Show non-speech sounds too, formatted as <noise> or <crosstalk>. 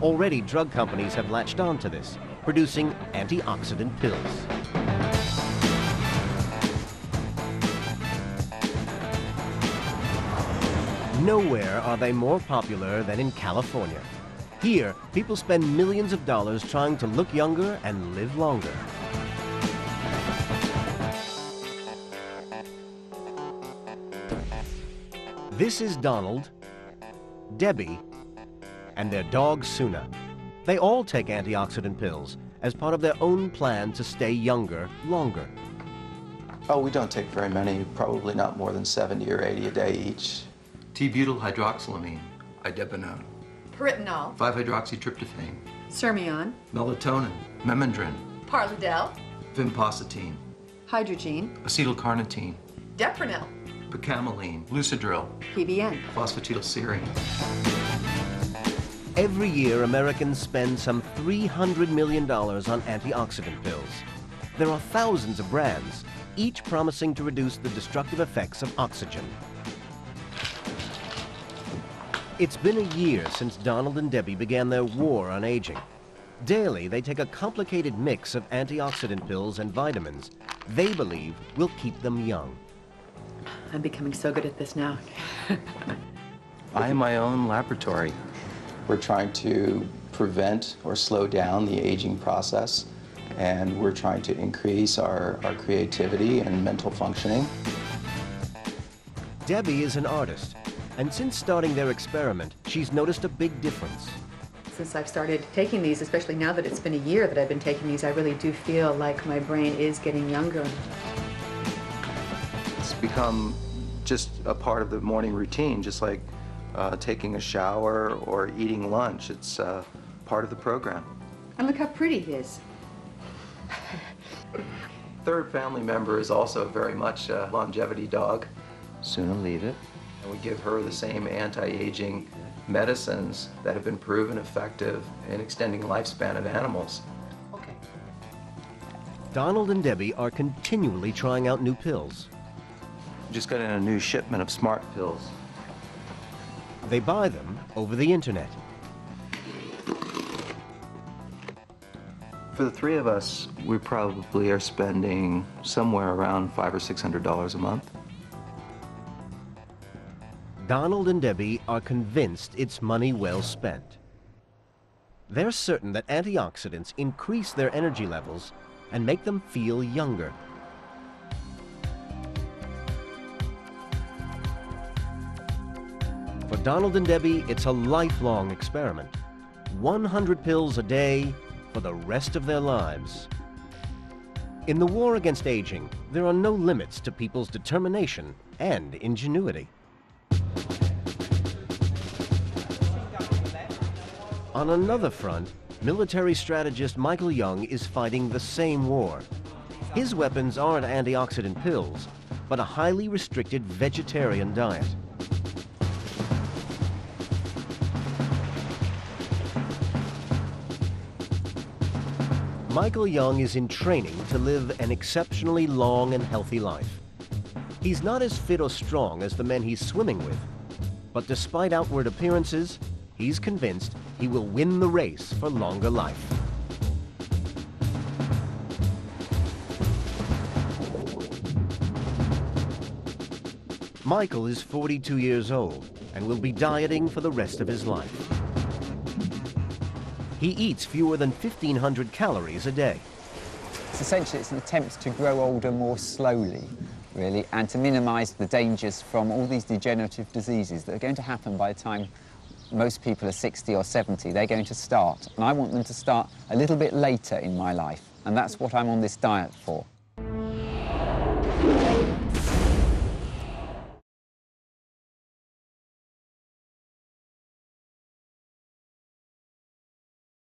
Already, drug companies have latched on to this, producing antioxidant pills. Nowhere are they more popular than in California. Here, people spend millions of dollars trying to look younger and live longer. This is Donald, Debbie, and their dog Suna. They all take antioxidant pills as part of their own plan to stay younger longer. Oh, we don't take very many, probably not more than 70 or 80 a day each. T-butyl hydroxylamine, idebenone, Pyritinol, 5-hydroxytryptophan, Sermion, melatonin, memendrin, Parlodel, vinpocetine, Hydergine, acetylcarnitine, Deprenyl, bacamylene, lucidril, PBN. phosphatidylserine. Every year, Americans spend some $300 million on antioxidant pills. There are thousands of brands, each promising to reduce the destructive effects of oxygen. It's been a year since Donald and Debbie began their war on aging. Daily, they take a complicated mix of antioxidant pills and vitamins they believe will keep them young. I'm becoming so good at this now. <laughs> I am my own laboratory. We're trying to prevent or slow down the aging process, and we're trying to increase our, our creativity and mental functioning. Debbie is an artist, and since starting their experiment, she's noticed a big difference. Since I've started taking these, especially now that it's been a year that I've been taking these, I really do feel like my brain is getting younger. It's become just a part of the morning routine, just like uh, taking a shower or eating lunch. It's uh, part of the program. And look how pretty he is. Third family member is also very much a longevity dog. Sooner leave it. And we give her the same anti-aging medicines that have been proven effective in extending lifespan of animals. Okay. Donald and Debbie are continually trying out new pills. Just got in a new shipment of smart pills. They buy them over the internet. For the three of us, we probably are spending somewhere around five or six hundred dollars a month. Donald and Debbie are convinced it's money well spent. They're certain that antioxidants increase their energy levels and make them feel younger. For Donald and Debbie, it's a lifelong experiment. 100 pills a day for the rest of their lives. In the war against aging, there are no limits to people's determination and ingenuity. On another front, military strategist Michael Young is fighting the same war. His weapons aren't antioxidant pills, but a highly restricted vegetarian diet. Michael Young is in training to live an exceptionally long and healthy life. He's not as fit or strong as the men he's swimming with, but despite outward appearances, he's convinced he will win the race for longer life. Michael is 42 years old and will be dieting for the rest of his life. He eats fewer than 1,500 calories a day. It's essentially it's an attempt to grow older more slowly, really, and to minimise the dangers from all these degenerative diseases that are going to happen by the time most people are 60 or 70. They're going to start, and I want them to start a little bit later in my life, and that's what I'm on this diet for.